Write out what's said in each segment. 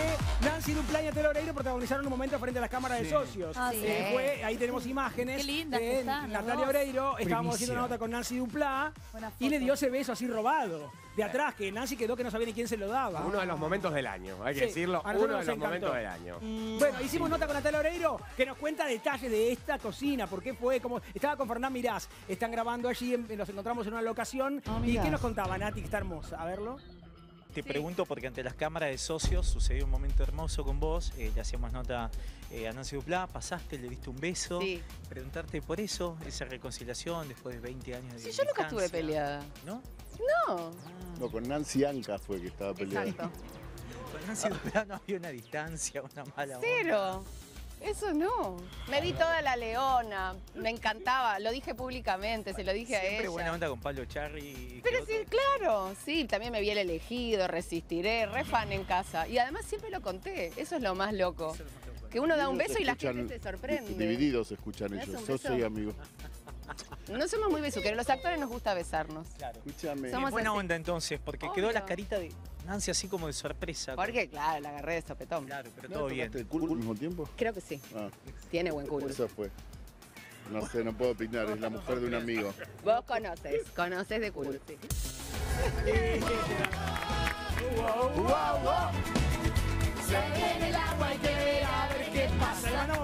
que Nancy Duplá y Antonio Oreiro protagonizaron un momento frente a las cámaras de socios. Ah, Eh, sí. fue- ahí tenemos imágenes. Qué lindas que de están Natalia. Oreiro, estábamos haciendo una nota con Nancy Duplá y le dio ese beso así robado. De atrás, que Nancy quedó que no sabía ni quién se lo daba. Uno de los momentos del año, hay que Sí, decirlo, uno de los encantó. momentos del año. Bueno, hicimos nota con Natalia Oreiro que nos cuenta detalles de esta cocina, por qué fue, cómo estaba con Fernán Mirás, están grabando allí, en- nos encontramos en una locación. Ah, ¿Y qué nos contaba Nati, que está hermosa? A verlo. Te pregunto porque ante las cámaras de socios sucedió un momento hermoso con vos, eh, le hacíamos nota eh, a Nancy Duplá, pasaste, le diste un beso, Sí. preguntarte por eso, esa reconciliación después de 20 años de Sí, yo nunca estuve peleada. ¿No? No. No, con Nancy Anca fue que estaba peleado. Exacto. Con Nancy Duplá no había una distancia, una mala onda. Eso no. Me vi toda la leona. Me encantaba. Lo dije públicamente, se lo dije a Siempre ella. buena onda con Pablo Charri. Pero sí, claro, sí, también me vi el elegido, resistiré, re fan en casa. Y además siempre lo conté, eso es lo más loco. Eso es lo más loco. Que uno da un beso y la gente se sorprende. Divididos escuchan ¿Me das ellos. un Socio beso? y amigo. No somos muy besuqueros, los actores nos gusta besarnos. Claro. Escúchame. Somos buena así. onda entonces, porque Obvio. quedó la carita de Nancy así como de sorpresa. Porque, claro, la agarré de sopetón. Claro, pero ¿No todo bien. el culo al mismo tiempo? Creo que sí, Ah, tiene buen culo. eso fue. No sé, no puedo opinar, es la mujer de un amigo. Vos conoces, conoces de culo, sí. Se viene el agua,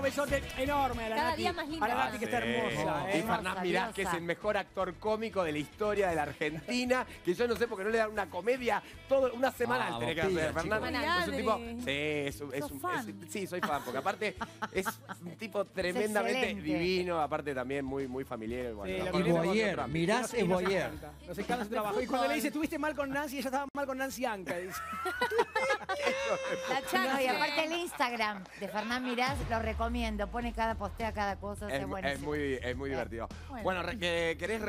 besote enorme a la Cada Nati. día más linda. A la Nati que está hermosa. Y ¿eh? Hermosa, Fernán Mirás, que es el mejor actor cómico de la historia de la Argentina, que yo no sé por qué no le dan una comedia todo, una semana Ah, tenés que hacer. Fernán chicos. es un tipo. Sí, es un, es ¿Sos un- fan? es- sí, soy fan, porque aparte es un tipo tremendamente divino, aparte también muy, muy familiar. Bueno, Sí. Y Mirás nos- es y nos encanta. Su trabajo. Y cuando le dice, estuviste mal con Nancy, ella estaba mal con Nancy Anca. dice. La No, chana. y aparte el Instagram de Fernán Mirás lo recomiendo. Pone cada postea, cada cosa. Es, Es, buenísimo. es muy, es muy divertido. Bueno. Bueno, que- ¿querés